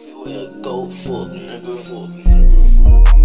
Everywhere I go, fuck nigga, fuck nigga, fuck.